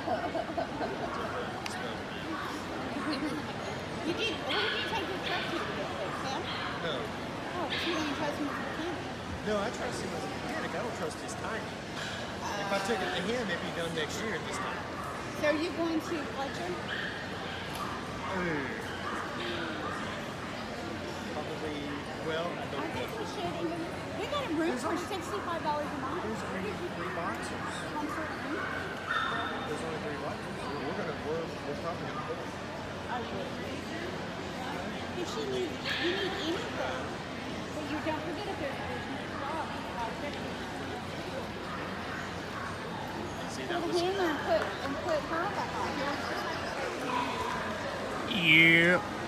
you did, did you take your? No. Oh, you trust him as a mechanic? No, I trust him as a mechanic. I don't trust his timing. Uh, if I took it to him, it'd be done next year at this time. So are you going to Fletcher? Mm. Probably, well, I don't I think we should. We got a room for $65 a If she needs, you need anything, but you don't forget if there's there's job. See, that was, and uh, put and put her back on. Yeah.